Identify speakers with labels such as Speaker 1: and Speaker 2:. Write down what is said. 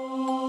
Speaker 1: Oh.